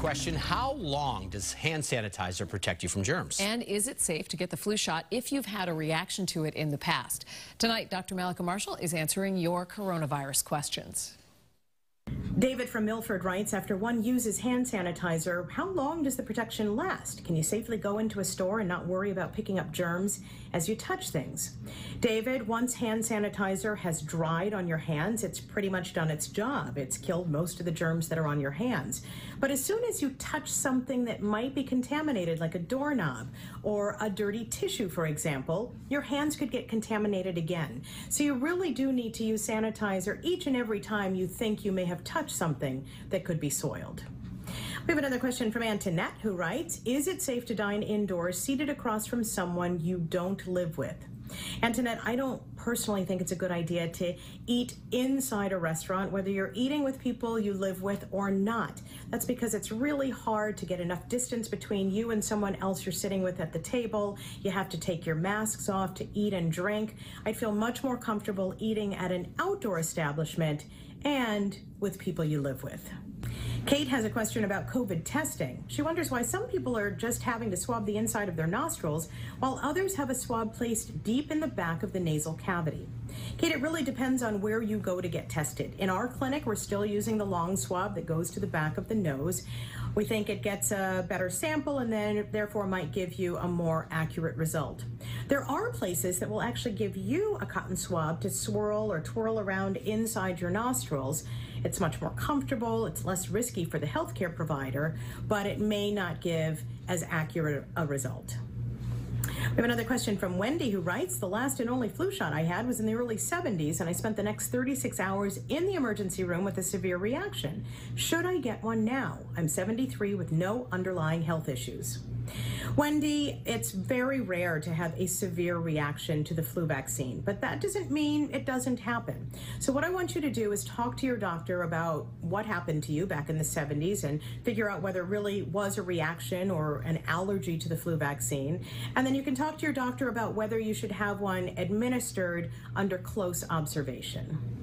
question, how long does hand sanitizer protect you from germs? And is it safe to get the flu shot if you've had a reaction to it in the past? Tonight, Dr. Mallika Marshall is answering your coronavirus questions. David from Milford writes, after one uses hand sanitizer, how long does the protection last? Can you safely go into a store and not worry about picking up germs as you touch things? David, once hand sanitizer has dried on your hands, it's pretty much done its job. It's killed most of the germs that are on your hands. But as soon as you touch something that might be contaminated, like a doorknob or a dirty tissue, for example, your hands could get contaminated again. So you really do need to use sanitizer each and every time you think you may have touched something that could be soiled. We have another question from Antoinette who writes Is it safe to dine indoors seated across from someone you don't live with? Antoinette, I don't personally think it's a good idea to eat inside a restaurant, whether you're eating with people you live with or not. That's because it's really hard to get enough distance between you and someone else you're sitting with at the table. You have to take your masks off to eat and drink. I'd feel much more comfortable eating at an outdoor establishment and with people you live with. Kate has a question about COVID testing. She wonders why some people are just having to swab the inside of their nostrils, while others have a swab placed deep in the back of the nasal cavity. Kate, it really depends on where you go to get tested. In our clinic, we're still using the long swab that goes to the back of the nose. We think it gets a better sample and then therefore might give you a more accurate result. There are places that will actually give you a cotton swab to swirl or twirl around inside your nostrils. It's much more comfortable, it's less risky for the healthcare provider, but it may not give as accurate a result. We have another question from Wendy who writes The last and only flu shot I had was in the early 70s, and I spent the next 36 hours in the emergency room with a severe reaction. Should I get one now? I'm 73 with no underlying health issues. Wendy, it's very rare to have a severe reaction to the flu vaccine, but that doesn't mean it doesn't happen. So, what I want you to do is talk to your doctor about what happened to you back in the 70s and figure out whether it really was a reaction or an allergy to the flu vaccine. And then you can talk to your doctor about whether you should have one administered under close observation.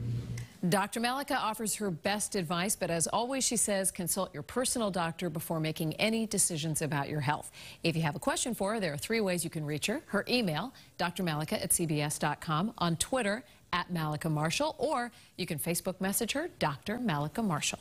Dr. Mallika offers her best advice, but as always, she says consult your personal doctor before making any decisions about your health. If you have a question for her, there are three ways you can reach her. Her email, drmallika at cbs.com, on Twitter, at Mallika Marshall, or you can Facebook message her, Dr. Mallika Marshall.